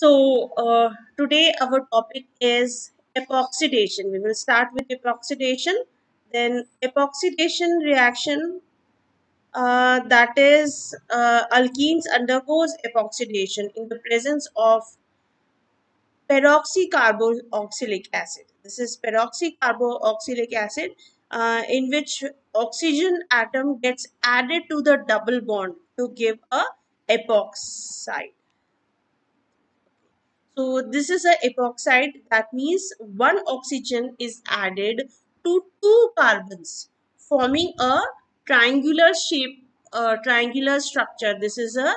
So uh, today our topic is epoxidation. We will start with epoxidation. Then epoxidation reaction uh, that is uh, alkenes undergoes epoxidation in the presence of peroxycarboxylic acid. This is peroxycarboxylic acid uh, in which oxygen atom gets added to the double bond to give a epoxide. So this is a epoxide that means one oxygen is added to two carbons forming a triangular shape, uh, triangular structure. This is a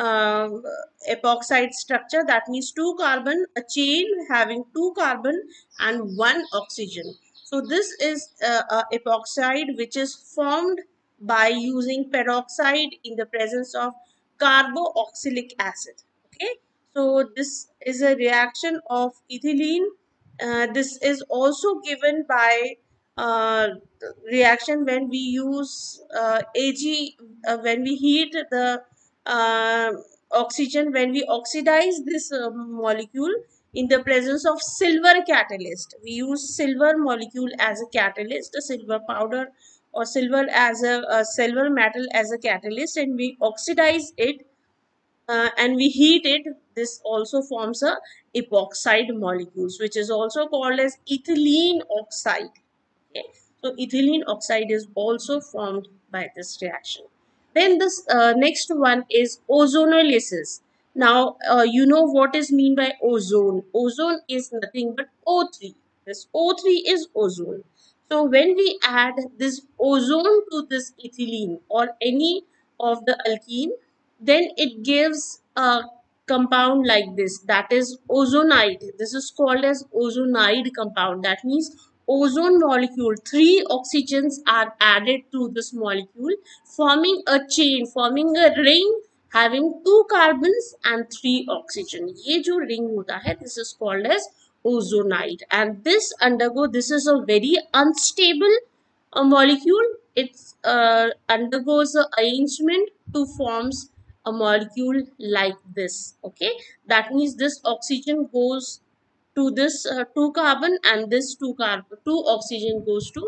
uh, epoxide structure that means two carbon, a chain having two carbon and one oxygen. So this is a epoxide which is formed by using peroxide in the presence of carboxylic acid. Okay so this is a reaction of ethylene. Uh, this is also given by uh, reaction when we use uh, Ag, uh, when we heat the uh, oxygen, when we oxidize this uh, molecule in the presence of silver catalyst. We use silver molecule as a catalyst, a silver powder or silver as a, a silver metal as a catalyst and we oxidize it uh, and we heat it this also forms a epoxide molecules which is also called as ethylene oxide. Okay? So ethylene oxide is also formed by this reaction. Then this uh, next one is ozonolysis. Now uh, you know what is mean by ozone? Ozone is nothing but o3 this o3 is ozone. So when we add this ozone to this ethylene or any of the alkene then it gives a compound like this. That is ozonide this is called as ozonide compound. That means ozone molecule. Three oxygens are added to this molecule forming a chain forming a ring having two carbons and three oxygen. Ye jo ring hota hai this is called as ozonide and this undergo this is a very unstable uh, molecule. It uh, undergoes arrangement to forms a molecule like this okay that means this oxygen goes to this uh, two carbon and this two carbon two oxygen goes to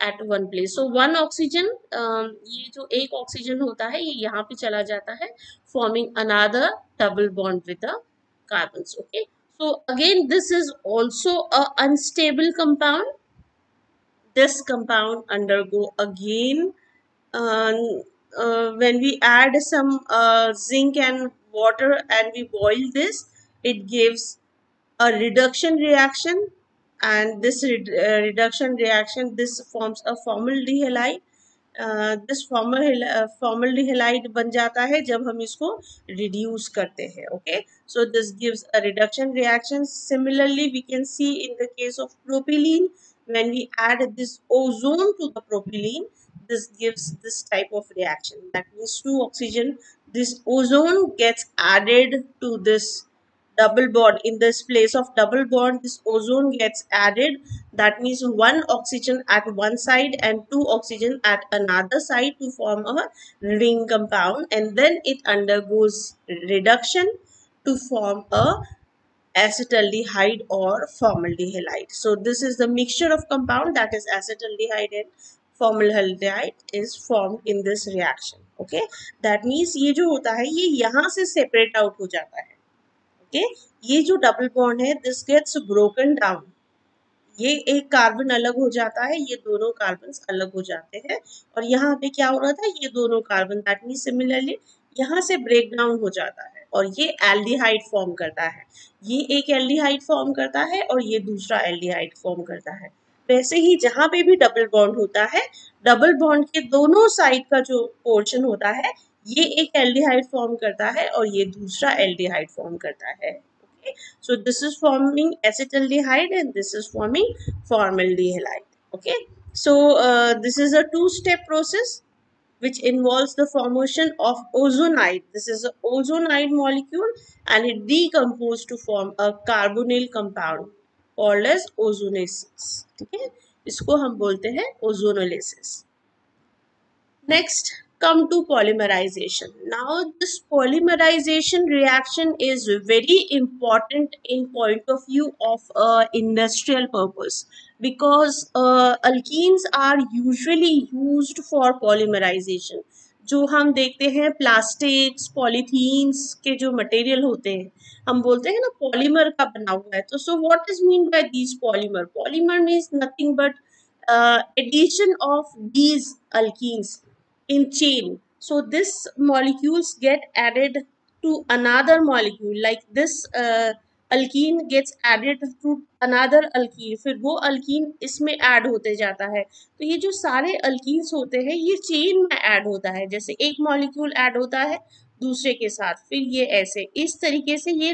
at one place so one oxygen um, ये जो एक oxygen होता है ये यहाँ पे चला जाता है forming another double bond with the carbons okay so again this is also a unstable compound this compound undergo again uh, uh, when we add some uh, zinc and water and we boil this it gives a reduction reaction and this re uh, reduction reaction this forms a formaldehyde this formaldehyde बन जाता है जब हम इसको reduce करते हैं okay so this gives a reduction reaction similarly we can see in the case of propylene when we add this ozone to the propylene this gives this type of reaction. That means two oxygen this ozone gets added to this double bond. In this place of double bond this ozone gets added. That means one oxygen at one side and two oxygen at another side to form a ring compound. And then it undergoes reduction to form a acetaldehyde or formaldehyde. So this is the mixture of compound that is acetaldehyde and formaldehyde is formed in this reaction. Okay, that means ये जो होता है ये यहाँ से separate out हो जाता है. Okay, ये जो double bond है this gets broken down. ये एक कार्बन अलग हो जाता है ये दोनों कार्बन अलग हो जाते हैं और यहाँ पे क्या हो रहा था ये दोनों कार्बन दैट मीन सिमिलरली यहाँ से ब्रेक डाउन हो जाता है और ये एल्डिहाइड फॉर्म करता है ये एक एल्डिहाइड फॉर्म करता है और ये दूसरा एल्डिहाइड फॉर्म करता है वैसे ही जहाँ पे भी डबल बॉन्ड होता है डबल बॉन्ड के दोनों साइड का जो पोर्शन होता है, ये एक एल्डिहाइड फॉर्म करता है और ये दूसरा एल्डिहाइड फॉर्म करता है okay so this is forming acid and this is forming formal okay so this is a two step process which involves the formation of ozonide. This is a ozonide molecule and it decomposes to form a carbonyl compound. Orders ozonolysis ठीक है? इसको हम बोलते हैं ozonolysis next come to polymerization now this polymerization reaction is very important in point of view of industrial purpose because अल्किस are usually use for polymerization जो हम देखते हैं प्लास्टिक्स पॉलीथीन्स के जो मटेरियल होते हैं, हम बोलते हैं ना पॉलीमर का बना हुआ है। तो so what is mean by these polymer polymer means nothing but addition of these अल्किस in chain so this molecules get added to another molecule like this alkene gets added to another alkene फिर वो alkyne इसमें add होते जाता है। तो ये जो सारे अल्कीन्स होते हैं, ये चेन में ऐड होता है। जैसे एक मॉलिक्यूल ऐड होता है दूसरे के साथ, फिर ये ऐसे। इस तरीके से ये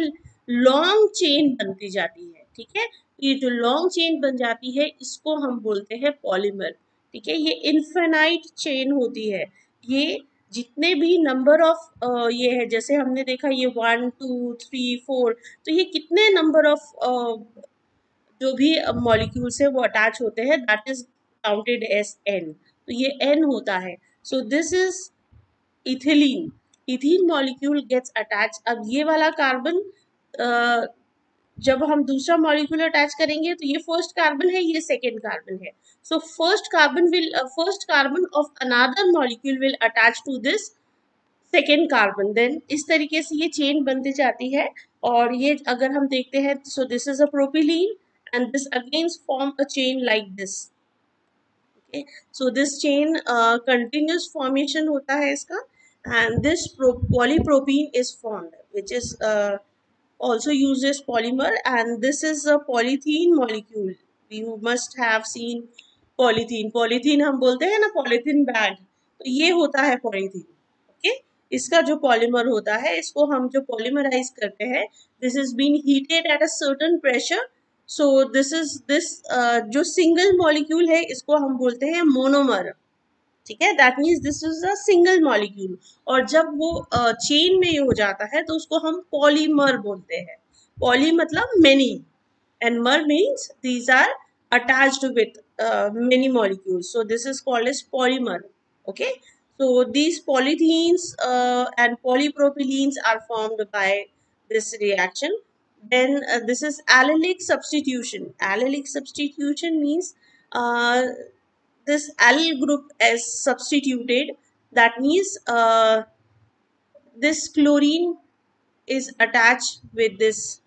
लॉन्ग चेन बनती जाती है, ठीक है? ये जो लॉन्ग चेन बन जाती है, इसको हम बोलते हैं पॉलीमर ठीक है? ये इन्फेनाइट चेन होती है। ये जितने भी नंबर ऑफ़ ये है, जैसे हमने देखा ये वन टू थ्री फोर तो ये कितने नंबर ऑफ़ जो भी मॉलिक्यूल्स है वो अटैच होते हैं that is counted as n तो ये एन होता है। So this is ethylene ethyne molecule gets attach अब ये वाला कार्बन जब हम दूसरा मॉलिक्यूल अटैच करेंगे तो ये फ़र्स्ट कार्बन है, ये सेकेंड कार्बन है। So first carbon will first carbon of another molecule will attach to this second carbon then इस तरीके से ये चेन बनती जाती है, और ये अगर हम देखते हैं so this is a propylene and this again form a chain like this so this chain continuous formation होता है इसका and this polypropene is formed which is also uses polymer and this is a polythene molecule you must have seen polythene polythene हम बोलते हैं ना polythene bag तो ये होता है polythene okay? इसका जो पॉलीमर होता है इसको हम जो पॉलीमराइज करते हैं this is been heated at a certain pressure so this is this जो सिंगल मॉलिक्यूल है इसको हम बोलते हैं मोनोमर ठीक है? That means this is a single molecule और जब वो चेन uh, में हो जाता है तो उसको हम पॉलीमर बोलते हैं। पॉली मतलब many and mer means these are attach with many molecule so this is called is polymer okay so these polythenes and polypropylenes are formed by this reaction then this is allylic substitution allylic substitution means this allyl group is substituted that means uh, this chlorine is attached with this.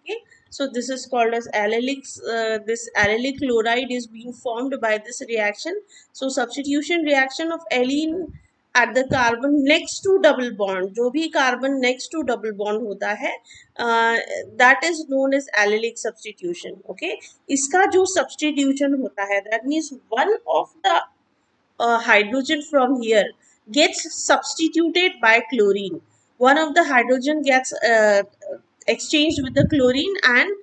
Okay so this is called as allylic uh, this allylic chloride is being formed by this reaction. So substitution reaction of alene at the carbon next to double bond जो भी carbon next to double bond होता है that is known as allylic substitution okay इसका जो substitution होता है that means one of the hydrogen from here gets substituted by chlorine one of the hydrogen gets exchange with the chlorine and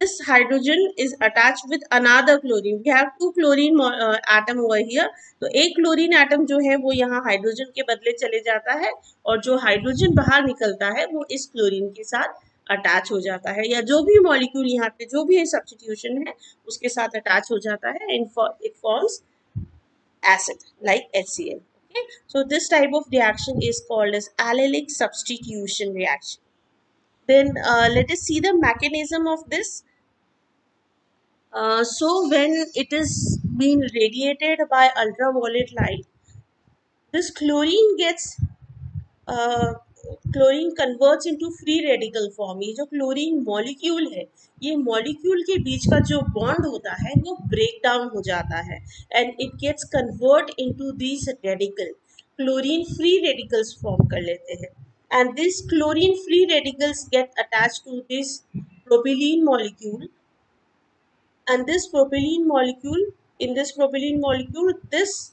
this hydrogen is attached with another chlorine we have two chlorine uh, atom over here तो एक chlorine atom जो है वो यहाँ hydrogen के बदले चले जाता है और जो हाइड्रोजन बाहर निकलता है वो इस क्लोरीन के साथ अटैच हो जाता है या जो भी मॉलिक्यूल यहाँ पे जो भी सब्सटीट्यूशन है उसके साथ अटैच हो जाता है it forms acid like HCl. Okay, so this type of reaction is called as allylic substitution reaction. Then uh, let us see the mechanism of this. Uh, so when it is being radiated by ultraviolet light, this chlorine gets uh, chlorine converts into free radical form ये जो chlorine molecule है ये molecule के बीच का जो bond होता है वो ब्रेक डाउन हो जाता है and it gets convert into this radical chlorine free radicals form कर लेते हैं and this chlorine free radicals get attach to this propylene molecule and this propylene molecule in this propylene molecule this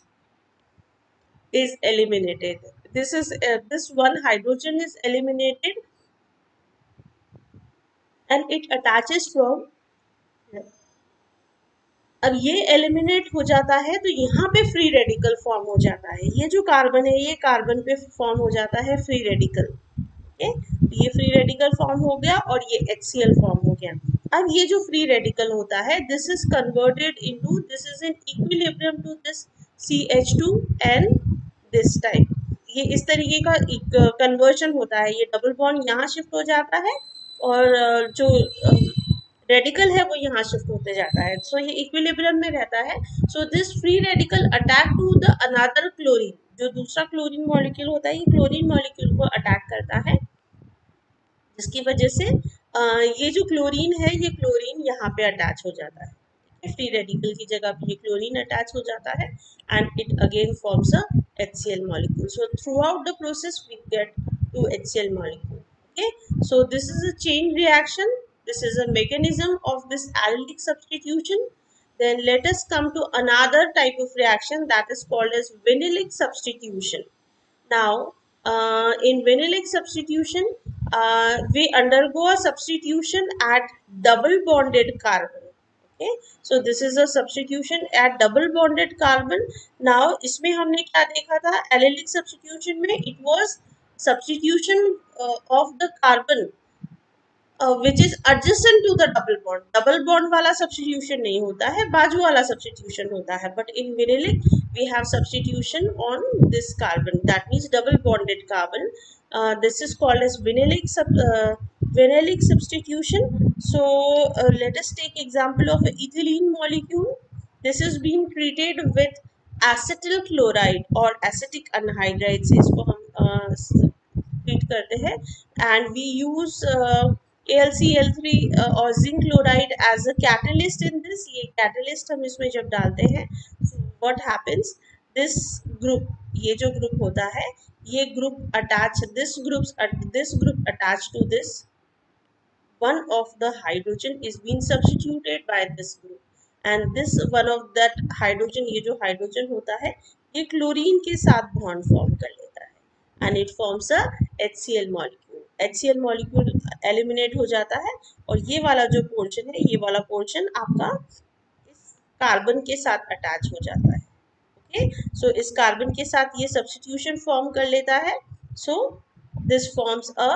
is eliminated this is uh, this one hydrogen is eliminated and it attaches from अब ये eliminate हो जाता है तो यहाँ पे free radical form हो जाता है ये जो कार्बन है ये कार्बन पे फॉर्म हो जाता है फ्री रेडिकल ओके तो ये फ्री रेडिकल फॉर्म हो गया और ये एच फॉर्म हो गया अब ये जो फ्री रेडिकल होता है this is converted into this is in equilibrium to this C H two N this type ये इस तरीके का कन्वर्जन होता है ये डबल बॉन्ड यहाँ शिफ्ट हो जाता है और जो रेडिकल है वो यहाँ शिफ्ट होते जाता है। सो so, ये इक्विलिब्रियम में रहता है। So this free radical attack to the another chlorine जो दूसरा क्लोरीन मॉलिक्यूल होता है ये क्लोरीन मॉलिक्यूल को अटैक करता है। जिसकी वजह से ये जो क्लोरीन है, ये क्लोरीन यहाँ पे अटैच हो जाता है। फ्री रेडिकल की जगह पे ये क्लोरीन अटैच हो जाता है and it again forms a HCl molecule so throughout the process we get two HCl molecule okay so this is a chain reaction this is a mechanism of this allylic substitution then, let us come to another type of reaction that is called as vinylic substitution. Now uh, in vinylic substitution, uh, we undergo a substitution at double bonded carbon. Okay, so this is a substitution at double bonded carbon. Now, इसमें हमने क्या देखा था allylic substitution में it was substitution uh, of the carbon uh, which is adjacent to the double bond. Double bond वाला substitution नहीं होता है बाजू वाला substitution होता है substitution on this carbon that means double bonded carbon. Uh, this is called as vinylic sub, uh, vinylic substitution. So uh, let us take example of ethylene molecule. This is being treated with acetyl chloride or acetic anhydride से इसको हम treat करते हैं and we use AlCl3 और zinc chloride as a catalyst in this ये catalyst हम इसमें जब डालते हैं व्हाट हैपेंस दिस ग्रुप ये जो ग्रुप होता है, ये group attach this group this group attach to this one of the hydrogen is being substituted by this group. And this one of that hydrogen, ये जो hydrogen होता है, ये क्लोरीन के साथ बॉन्ड फॉर्म कर लेता है. And it forms a HCl molecule. HCl molecule eliminate हो जाता है और ये वाला जो पोर्शन है, ये वाला पोर्शन आपका इस कार्बन के साथ अटैच हो जाता है। ओके सो इस कार्बन के साथ ये सब्सटीट्यूशन फॉर्म कर लेता है। So this forms a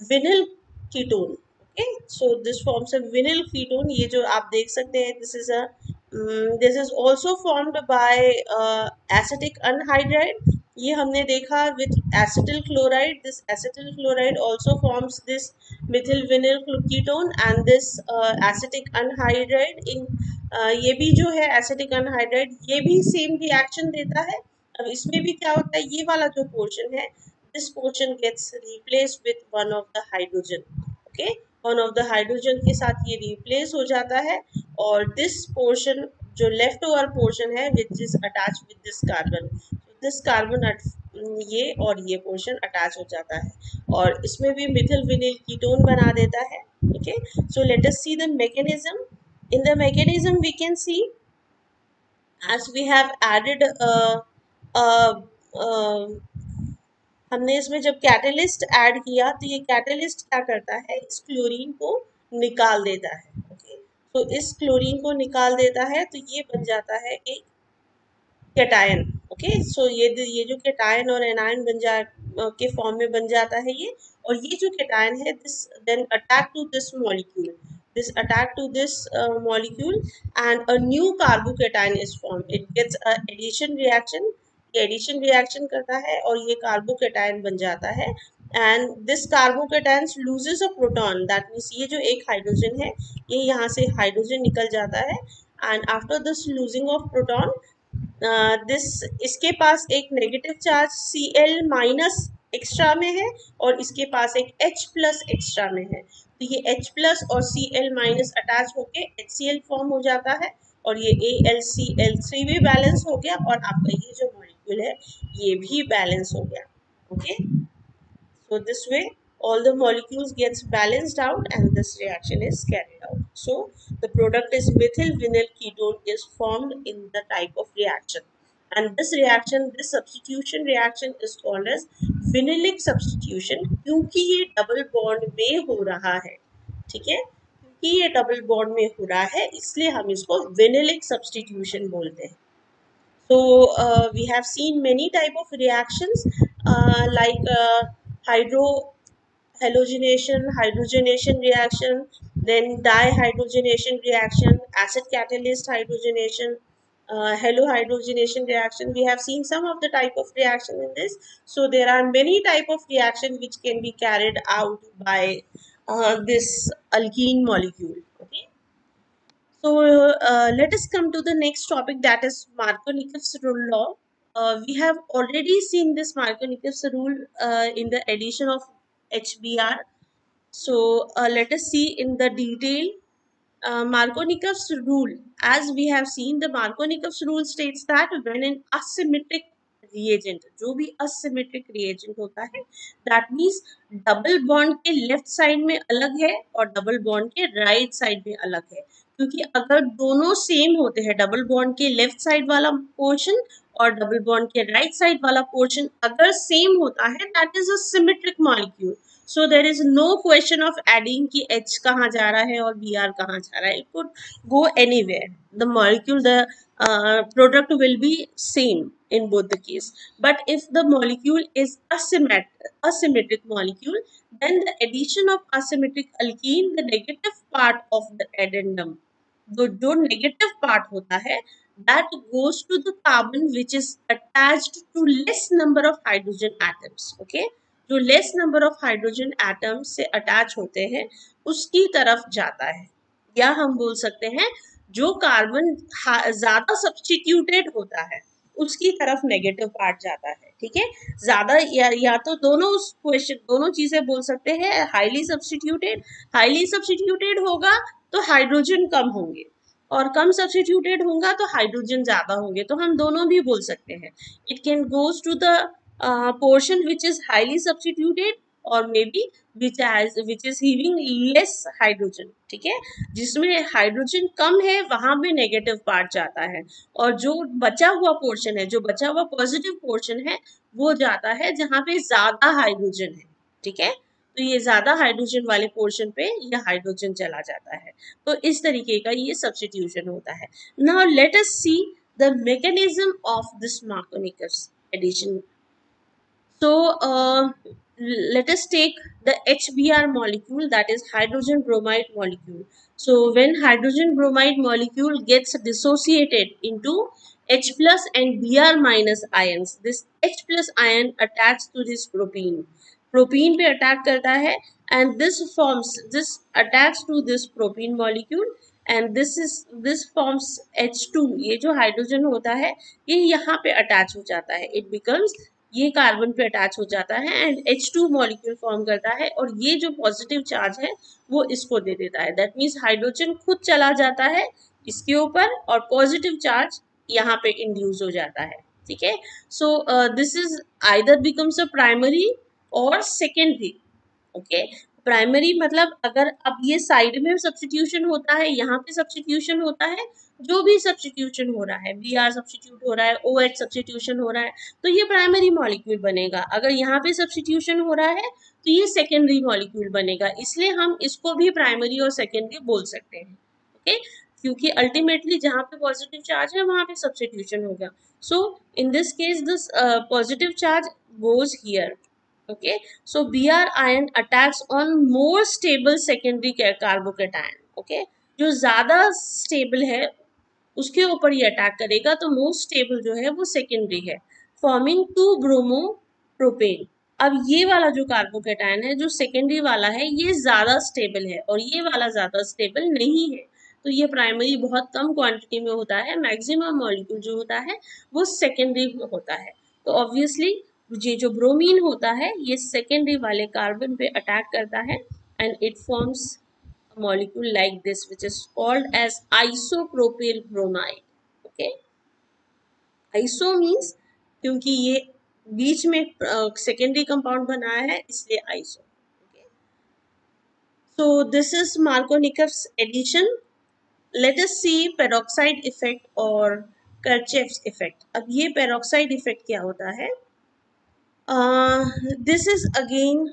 vinyl ketone okay so this forms a vinyl ketone ये जो आप देख सकते हैं this is a this is also formed by acetic anhydride ये हमने देखा with acetyl chloride this acetyl chloride also forms this methyl vinyl ketone and this acetic anhydride in ये भी जो है एसिटिक अनहाइड्राइड ये भी सेम रिएक्शन देता है। अब इसमें भी क्या होता है? ये वाला जो पोर्शन है this portion gets replace with one of the hydrogen okay one of the hydrogen के साथ ये रिप्लेस हो जाता है और दिस पोर्शन जो लेफ़्ट ओवर पोर्शन है which is attach with this carbon this carbon ये और ये पोर्शन अटैच हो जाता है। और इसमें भी मिथिल विनिल कीटोन बना देता है okay so let us see the mechanism in the mechanism we can see as we have added uh, हमने इसमें जब कैटलिस्ट ऐड किया तो ये कैटलिस्ट क्या करता है? इस क्लोरीन को निकाल देता है ओके तो इस क्लोरीन को निकाल देता है तो ये बन जाता है एक कैटायन ओके सो ये ये जो कैटायन और एनायन बन जा के फॉर्म में बन जाता है ये और ये जो कैटायन है this then attack to this molecule this attack to this uh, molecule and a new carbocation is formed. It gets a addition reaction ये एडिशन रिएक्शन करता है और ये कार्बोकेटाइन बन जाता है. And this carbocation loses a proton that means ये जो एक हाइड्रोजन है ये यहाँ से हाइड्रोजन निकल जाता है. And after this losing of proton this इसके पास एक negative charge C L minus extra में है और इसके पास एक H प्लस एक्स्ट्रा में है। तो ये H प्लस और सी एल माइनस अटैच होके एच सी एल फॉर्म हो जाता है और ये A L C L three भी बैलेंस हो गया और आपका ये जो मॉलिक्यूल है, ये भी बैलेंस हो गया। Okay so this way all the molecules gets balanced out and this reaction is carried out. So the product is methyl vinyl ketone is formed in the type of reaction. And this reaction, this substitution reaction is called as vinylic substitution क्योंकि ये double bond में हो रहा है ठीक है क्योंकि ये double bond में हो रहा है इसलिए हम इसको vinylic substitution बोलते हैं so uh, we have seen many type of reactions uh, like uh, hydro halogenation, hydrogenation reaction, then dihydrogenation reaction, acid catalyst hydrogenation, uh, halohydrogenation reaction. We have seen some of the type of reaction in this. So there are many type of reaction which can be carried out by uh, this alkene molecule. Okay. So uh, let us come to the next topic that is Markovnikov's rule law. Uh, we have already seen this Markovnikov's rule uh, in the addition of HBr so uh, let us see in the detail uh, Markovnikov's rule. As we have seen, the Markovnikov's rule states that when an asymmetric reagent, जो भी asymmetric reagent होता है, that means double bond के left side में अलग है और double bond के right side में अलग है क्योंकि अगर दोनों सेम होते हैं डबल बॉन्ड के लेफ़्ट साइड वाला पोर्शन और डबल बॉन्ड के राइट right साइड वाला पोर्शन अगर सेम होता है that is symmetric molecule so there is no question of adding की एच कहाँ जा रहा है और बी आर कहाँ जा रहा है. It could go anywhere the molecule the product will be same in both the case but if the molecule is asymmetric molecule then the addition of asymmetric alkene the negative part of the addendum जो negative part होता है that goes to the carbon which is attached to less number of hydrogen atoms okay? जो less number of hydrogen atom से attach होते हैं उसकी तरफ़ जाता है। या हम बोल सकते हैं जो कार्बन ज़्यादा सब्सटीट्यूटेड होता है उसकी तरफ़ नेगेटिव पार्ट जाता है ठीक है? ज़्यादा या, या तो दोनों क्वेश्चन दोनों चीज़ें बोल सकते हैं हाईली सब्सटीट्यूटेड हाईली सब्सटीट्यूटेड होगा तो हाइड्रोजन कम होंगे। और कम सब्सटीट्यूटेड होगा तो हाइड्रोजन ज़्यादा होंगे। तो हम दोनों भी बोल सकते हैं। It can goes to the portion which is highly substituted और may be which as which is having less hydrogen ठीक है? जिसमें हाइड्रोजन कम है, वहाँ पे नेगेटिव पार्ट जाता है। और जो बचा हुआ पोर्शन है, जो बचा हुआ पॉजिटिव पोर्शन है, वो जाता है जहाँ पे ज़्यादा हाइड्रोजन है, ठीक है? तो ये ज़्यादा हाइड्रोजन वाले पोर्शन पे ये हाइड्रोजन चला जाता है। तो इस तरीके का ये सब्सिट्यूशन होता है। Now let us see the mechanism of this Markovnikov addition so let us take the H B R molecule that is hydrogen bromide molecule so when hydrogen bromide molecule gets dissociated into H plus and B R minus ion this H plus ion attach to this protein Propene पे attack करता है, and this forms, this attached to this propene molecule, and this is, this forms H2 ये जो hydrogen होता है, ये यहाँ पे अटैच हो जाता है। इट बिकम्स ये कार्बन पे अटैच हो जाता है and H two molecule form करता है, और ये जो पॉजिटिव चार्ज है, वो इसको दे देता है। दैट मीन्स हाइड्रोजन खुद चला जाता है इसके ऊपर, और पॉजिटिव चार्ज यहाँ पे इंड्यूस हो जाता है। ठीक है? So this is either becomes a primary और सेकेंडरी ओके प्राइमरी मतलब अगर अब ये साइड में सब्सटीट्यूशन होता है, यहाँ पे सब्सटीट्यूशन होता है, जो भी सब्सटीट्यूशन हो रहा है बी आर सब्सटीट्यूट हो रहा है ओ एच सब्सटीट्यूशन हो रहा है तो ये प्राइमरी मॉलिक्यूल बनेगा। अगर यहाँ पे सब्सटीट्यूशन हो रहा है तो ये सेकेंडरी मॉलिक्यूल बनेगा। इसलिए हम इसको भी प्राइमरी और सेकेंडरी बोल सकते हैं ओके क्योंकि अल्टीमेटली जहाँ पे पॉजिटिव चार्ज है, वहाँ पे सब्सटीट्यूशन होगा। So in this case this positive charge goes here okay? So, br ion attacks on more stable secondary carbocation, okay? जो ज़्यादा स्टेबल है, उसके ऊपर ये अटैक करेगा तो मोस्ट स्टेबल जो है वो सेकेंडरी है। फॉर्मिंग टू ब्रोमो प्रोपेन अब ये वाला जो कार्बोकेटाइन है, जो सेकेंडरी वाला है, ये ज़्यादा स्टेबल है और ये वाला ज़्यादा स्टेबल नहीं है। तो ये प्राइमरी बहुत कम क्वांटिटी में होता है मैक्सिमम मॉलिक्यूल जो होता है, वो सेकेंडरी होता है। तो ऑब्वियसली ये जो ब्रोमीन होता है ये सेकेंडरी वाले कार्बन पे अटैक करता है and it forms molecule like this which is called as isopropyl bromide okay iso means क्योंकि ये बीच में सेकेंडरी uh, कंपाउंड बनाया है इसलिए iso so this is Markovnikov addition let us see peroxide effect और करचेफ इफ़ेक्ट अब ये पेरोक्साइड इफ़ेक्ट क्या होता है? Uh, is again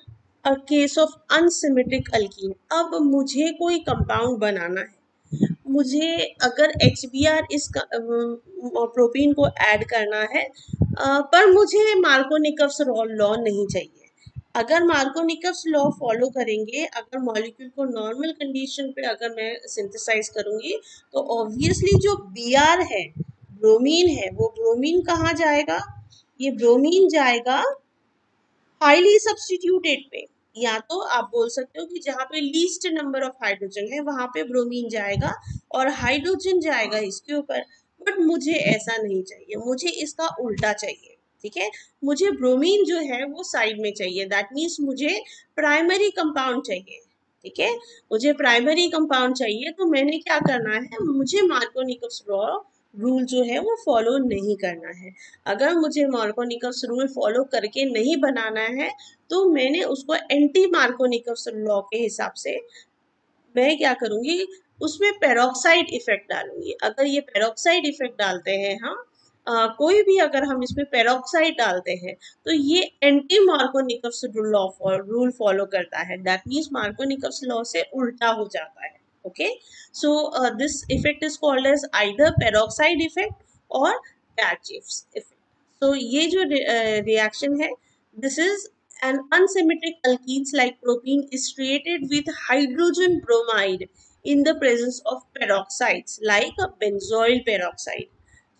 a case of unsymmetric alkene अब मुझे कोई कंपाउंड बनाना है। मुझे अगर एच बी आर इस प्रोटीन को ऐड करना है पर मुझे मार्कोनिकव्स लॉ नहीं चाहिए। अगर मार्कोनिकस लॉ फॉलो करेंगे अगर मॉलिक्यूल को नॉर्मल कंडीशन पे अगर मैं सिंथेसाइज करूँगी तो ऑब्वियसली जो बी आर है ब्रोमीन है वो ब्रोमीन कहाँ जाएगा? ये ब्रोमीन जाएगा हाईली सब्सटीट्यूटेड पे, या तो आप बोल सकते हो कि जहाँ पे लीस्ट नंबर ऑफ़ हाइड्रोजन है, वहाँ पे ब्रोमीन जाएगा और हाइड्रोजन जाएगा इसके ऊपर बट मुझे ऐसा नहीं चाहिए, मुझे इसका उल्टा चाहिए, ठीक है? मुझे ब्रोमीन जो है, वो साइड में चाहिए दैट मीन्स मुझे प्राइमरी कंपाउंड चाहिए, ठीक है? मुझे प्राइमरी कंपाउंड चाहिए तो मैंने क्या करना है, मुझे मार्कोनिकस रूल जो है वो फॉलो नहीं करना है। अगर मुझे मार्कोनिकस रूल फॉलो करके नहीं बनाना है तो मैंने उसको एंटी मार्कोनिकस लॉ के हिसाब से मैं क्या करूँगी उसमें पेरोक्साइड इफ़ेक्ट डालूँगी। अगर ये पेरोक्साइड इफ़ेक्ट डालते हैं हम आ, कोई भी अगर हम इसमें पेरोक्साइड डालते हैं तो ये anti Markovnikov law rule follow करता है। दैट मीन्स मार्कोनिकस लॉ से उल्टा हो जाता है। okay so uh, this effect is called as either peroxide effect or Batcheff's effect so ये जो reaction है this is an unsymmetric alkenes like propene is created with hydrogen bromide in the presence of peroxides like a benzoyl peroxide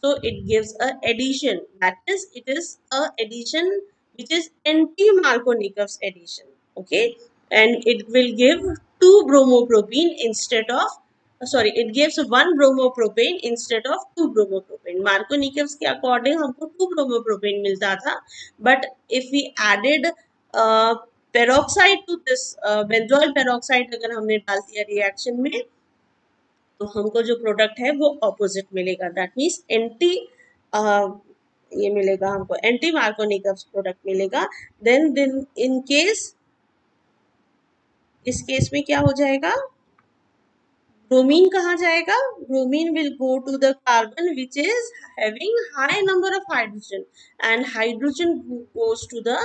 so it gives a addition that is it is a addition which is anti-Markovnikov's addition okay and it will give two bromopropene instead of sorry it gives one bromopropane instead of two bromopropane Markovnikov's के according हमको two bromopropane मिलता था but if we added peroxide to this benzoyl peroxide अगर हमने डाल दिया reaction में तो हमको जो प्रोडक्ट है वो ऑपोजिट मिलेगा. दैट मीन्स एंटी ये मिलेगा हमको. एंटी मार्कोनिकव्स प्रोडक्ट मिलेगा. देन देन इन केस इस केस में क्या हो जाएगा? ब्रोमीन कहाँ जाएगा? Bromine will go to the carbon which is having high number of hydrogen and hydrogen goes to the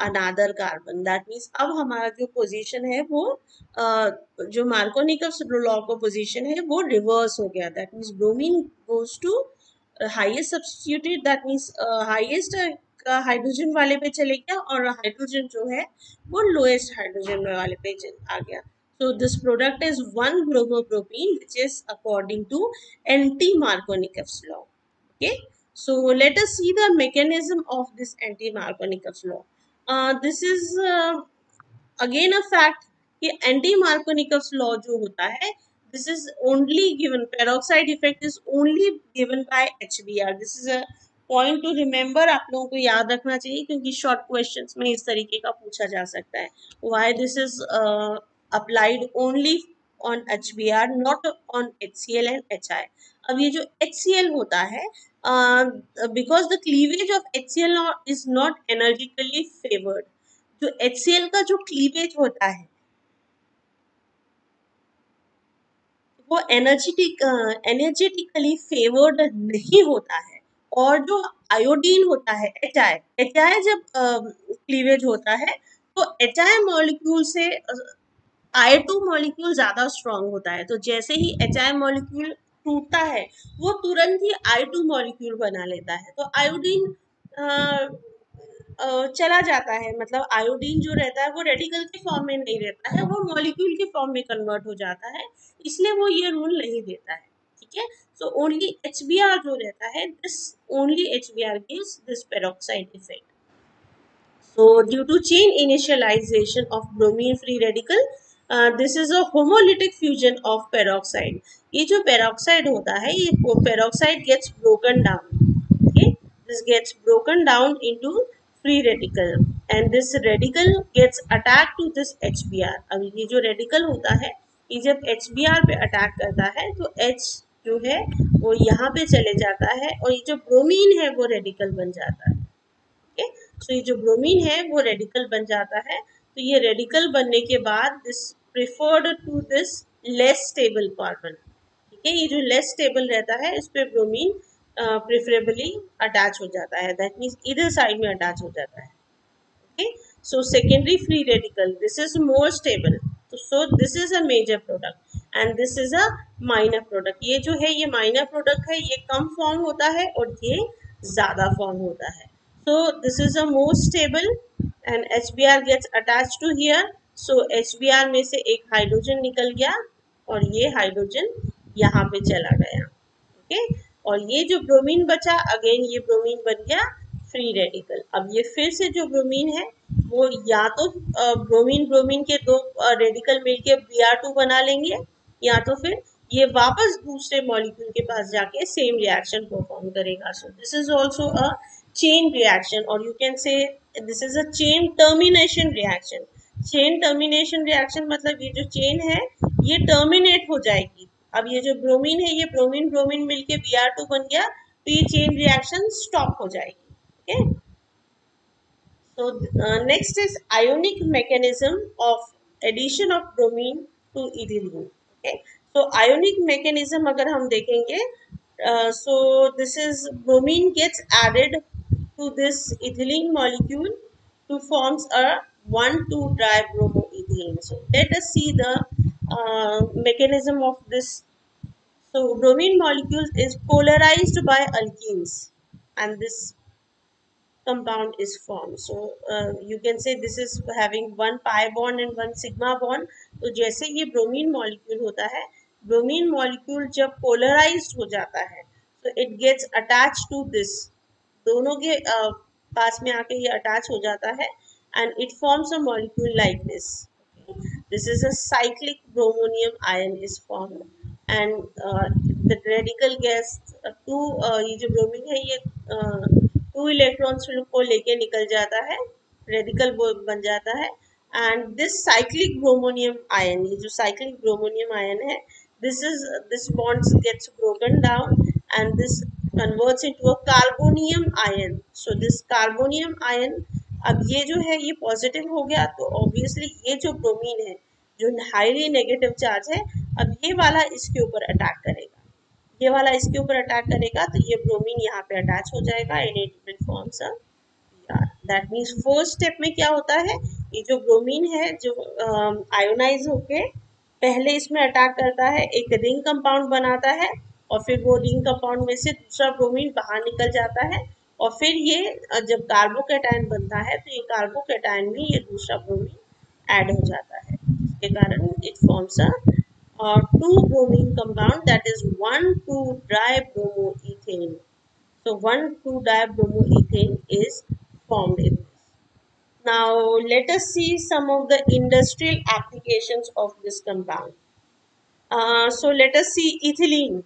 another carbon that means अब हमारा जो पोजीशन है वो जो मार्कोनिकल लॉ का पोजीशन है वो रिवर्स हो गया। That means bromine goes to highest substituted that means highest hydrogen वाले पे चले गया और हाइड्रोजन जो है, वो लोएस्ट हाइड्रोजन वाले पे आ गया। So this product is one bromopropene which is according to anti Markovnikov so let us see the mechanism of this anti Markovnikov this is again a fact कि एंटी मार्कोनिक लॉ जो होता है this is only given peroxide effect is only given by H B R this is a point to remember आप लोगों को याद रखना चाहिए, क्योंकि शॉर्ट क्वेश्चन में इस तरीके का पूछा जा सकता है। Why this is applied only on H B R not on H C L and H I अब ये जो एच सी एल होता है because the cleavage of H C L is not energetically favoured जो H C L का जो cleavage होता है, वो एनर्जेटिक एनर्जेटिकली फेवर्ड नहीं होता है। और जो आयोडीन होता है एच आई एच आई जब क्लीवेज होता है तो एच आई मॉलिक्यूल से आई टू मॉलिक्यूल ज़्यादा स्ट्रॉन्ग होता है। तो जैसे ही एच आई मॉलिक्यूल टूटता है, वो तुरंत ही आई टू मॉलिक्यूल बना लेता है। तो आयोडीन चला जाता है। मतलब आयोडीन जो रहता है, वो रेडिकल के फॉर्म में नहीं रहता है, वो मॉलिक्यूल के फॉर्म में कन्वर्ट हो जाता है। इसलिए वो ये रूल नहीं देता है। ठीक है? सो ओनली एच जो रहता है this only H B R gives this peroxide effect so due to change initialization of bromine free radical this is a homolytic fusion of peroxide ये जो पेरोक्साइड होता है, ये peroxide gets broken down this gets broken down into free radical and this radical gets attacked to this hbr ab ye jo radical hota hai ye jab hbr pe attack karta hai to h जो है, वो यहाँ पे चले जाता है और ये जो ब्रोमीन है, वो रेडिकल बन जाता है। ओके सो ये जो ब्रोमीन है, वो रेडिकल बन जाता है। तो ये रेडिकल बनने के बाद this preferred to this less stable carbon ठीक है? ये जो लेस स्टेबल रहता है, इस पर ब्रोमीन प्रेफरेबली अटैच हो जाता है। दैट मीन्स इधर साइड में अटैच हो जाता है। Okay so secondary free radical this is more stable so this is a major product and this is a minor product ये जो है, ये माइनर प्रोडक्ट है, ये कम फॉर्म होता है और ये ज़्यादा फॉर्म होता है। So this is a most stable and H B R gets attach to here so H B R में से एक हाइड्रोजन निकल गया और ये हाइड्रोजन यहाँ पे चला गया। Okay okay? और ये जो ब्रोमीन बचा अगेन ये ब्रोमीन बन गया। फ्री रेडिकल अब ये फिर से जो ब्रोमीन है, वो या तो ब्रोमीन ब्रोमीन के दो रेडिकल मिलके बी आर टू बना लेंगे, या तो फिर ये वापस दूसरे मॉलिक्यूल के पास जाके सेम रिएक्शन परफॉर्म करेगा। So this is also a chain reaction और you can say this is a chain termination reaction chain termination reaction मतलब ये जो चेन है, ये टर्मिनेट हो जाएगी। अब ये जो ब्रोमीन है, ये ब्रोमीन ब्रोमीन मिलके बी आर टू बन गया तो ये चेन रिएक्शन स्टॉप हो जाएगी। Okay so next is ionic mechanism of addition of bromine to ethylene okay तो आयोनिक मैकेनिज्म अगर हम देखेंगे so this is bromine gets added to this ethylene molecule to forms a 1,2 dibromoethane. So let us see the uh, mechanism of this. So bromine molecule is polarized by alkenes and this compound is formed. So uh, you can say this is having one pi bond and one sigma bond. तो जैसे ये bromine molecule होता है bromine molecule जब polarised हो जाता है तो it gets attach to this दोनों के uh, पास में आके ये अटैच हो जाता है it forms a molecule like this. Okay. This is a cyclic bromonium ion is formed and uh, the radical gas uh, two uh, ये जो ब्रोमीन है ये टू इलेक्ट्रॉन्स को लेके निकल जाता है रेडिकल बन जाता है। And this cyclic bromonium ion ये जो साइक्लिक ब्रोमोनियम आयन है, this is, this bonds gets broken down and this converts into a carbonium ion. So this carbonium ion, अब ये जो है, ये पॉजिटिव हो गया तो ऑब्वियसली ये जो ब्रोमीन है, जो हाईली नेगेटिव चार्ज है, अब ये वाला इसके ऊपर अटैक करेगा। ये वाला इसके ऊपर अटैक करेगा तो ये ब्रोमीन यहाँ पे अटैच हो जाएगा in different forms that means fourth step में क्या होता है? ये जो ब्रोमीन है जो आयोनाइज um, होके पहले इसमें अटैक करता है एक रिंग कंपाउंड बनाता है और फिर वो रिंग कंपाउंड में से दूसरा ब्रोमीन बाहर निकल जाता है और फिर ये जब कार्बोकेटाइन बनता है तो ये कार्बोकेटाइन में ये दूसरा ब्रोमीन ऐड हो जाता है। इसके कारण it forms a two bromine compound that is one two dibromoethane so one two dibromethane is formed in this now let us see some of the industrial applications of this compound uh, so let us see ethylene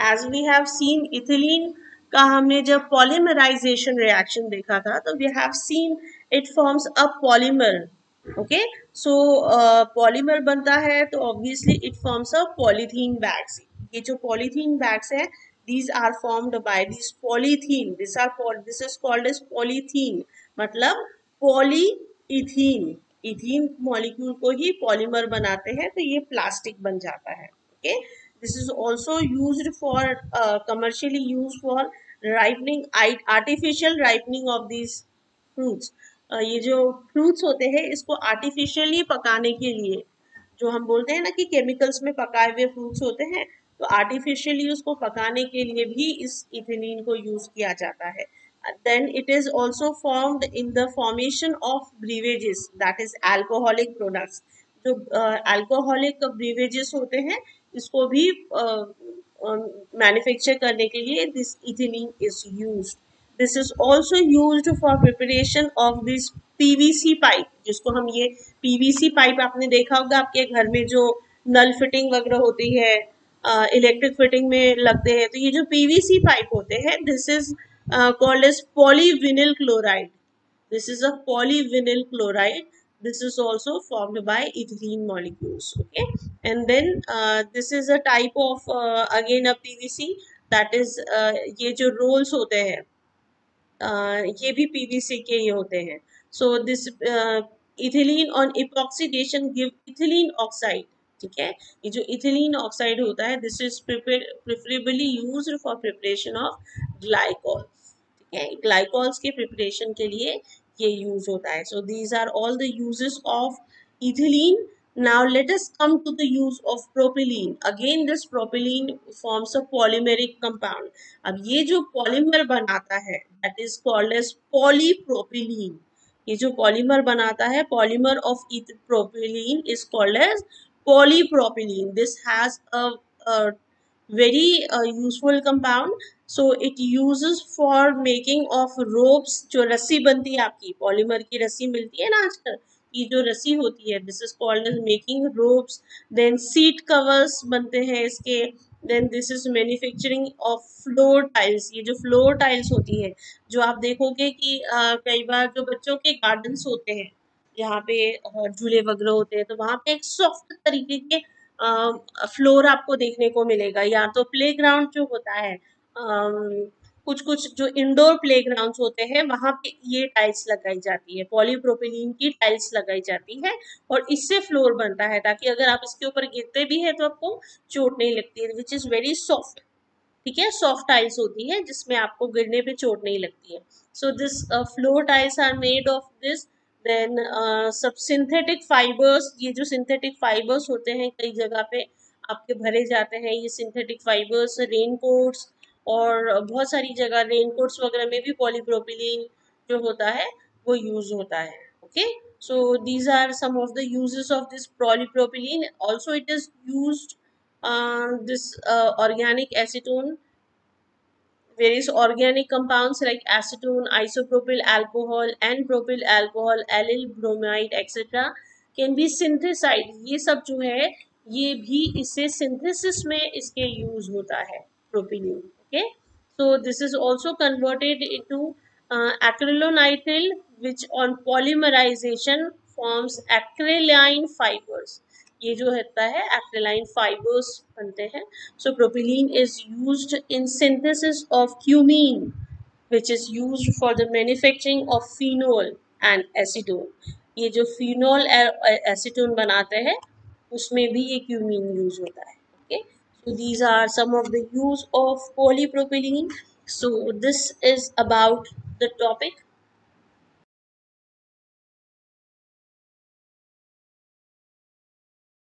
as we have seen ethylene का हमने जब polymerisation reaction देखा था तो we have seen it forms a polymer okay so polymer बनता है तो obviously it forms a polythene bags ये जो पॉलीथीन बैग्स है these are formed by this polythene this are this is called is polythene मतलब polyethene ethene molecule को ही polymer बनाते हैं तो ये प्लास्टिक बन जाता है. Okay this is also use for commercially use for ripening artificial ripening of this fruits ये जो फ्रूट्स होते हैं इसको आर्टिफिशियली पकाने के लिए जो हम बोलते हैं ना कि केमिकल्स में पकाए हुए फ्रूट्स होते हैं तो आर्टिफिशियली उसको पकाने के लिए भी इस इथिलीन को यूज़ किया जाता है। Then it is also formed in the formation of brewerages that is alcoholic products. जो अल्कोहलिक uh, ब्रीवेजेस होते हैं इसको भी मैन्युफैक्चर करने के लिए this ethylene is use this is also use for preparation of this PVC pipe जिसको हम ये पीवीसी पाइप आपने देखा होगा आपके घर में जो नल फिटिंग वगैरह होती है इलेक्ट्रिक uh, फिटिंग में लगते हैं तो ये जो पीवीसी पाइप होते हैं this is called as polyvinyl chloride this is a polyvinyl chloride this is also formed by ethylene molecules okay? And then uh, this is a type of uh, again a pvc that is uh, ये जो rolls होते हैं uh, ये भी pvc के ही होते हैं। So this ethylene ethylene epoxidation give ethylene oxide ठीक है? ये जो इथिलीन ऑक्साइड होता है this is preferably use for preparation of glycols ठीक है? ग्लाइकॉल्स के प्रिपरेशन के लिए ये यूज़ होता है। So these are all the uses of ethylene now let us come to the use of propylene again this propylene forms a polymeric compound अब ये जो polymer बनाता है that is called as polypropylene ये जो polymer बनाता है polymer of propylene is called as polypropylene this has a, a very uh, useful compound so it uses for making of ropes जो रस्सी बनती है आपकी पॉलीमर की रस्सी मिलती है ना आजकल ये जो रस्सी होती है this is called as making ropes then seat covers बनते हैं इसके then this is manufacturing of floor tiles ये जो फ्लोर टाइल्स होती है जो आप देखोगे कि uh, कई बार जो बच्चों के गार्डन्स होते हैं जहाँ पे झूले वगैरह होते हैं तो वहाँ पे एक सॉफ्ट तरीके के फ्लोर आपको देखने को मिलेगा। या तो प्लेग्राउंड जो होता है कुछ कुछ जो इंडोर प्लेग्राउंड्स होते हैं, वहाँ पे ये टाइल्स लगाई जाती है। पॉलीप्रोपिलीन की टाइल्स लगाई जाती है और इससे फ्लोर बनता है ताकि अगर आप इसके ऊपर गिरते भी हैं तो आपको चोट नहीं लगती है विच इज़ वेरी सॉफ्ट ठीक है? सॉफ्ट टाइल्स होती है जिसमें आपको गिरने पे चोट नहीं लगती है। So this floor tiles are made of this then सब सिंथेटिक फाइबर्स ये जो सिंथेटिक फाइबर्स होते हैं, कई जगह पे आपके भरे जाते हैं, ये सिंथेटिक फाइबर्स रेन कोट्स और बहुत सारी जगह रेनकोट्स वगैरह में भी पॉलीप्रोपिलीन जो होता है, वो यूज़ होता है okay so these are some of the uses of this polypropylene also it is use this organic acetone various organic compound like acetone isopropyl alcohol and propyl alcohol L bromide etcetera can be synthesised ये सब जो है, ये भी इससे synthesis में इसके use होता है propylene Okay, so this is also converted into uh, acrylonitrile, which on polymerization forms acrylamine fibers. ये जो होता है एक्रेलाइन फाइबर्स बनते हैं. So propylene is used in synthesis of cumene which is used for the manufacturing of phenol and acetone ये जो phenol acetone बनाते हैं उसमें भी ये क्यूमीन यूज़ होता है. So these are some of the use of polypropylene. So this is about the topic.